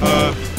uh.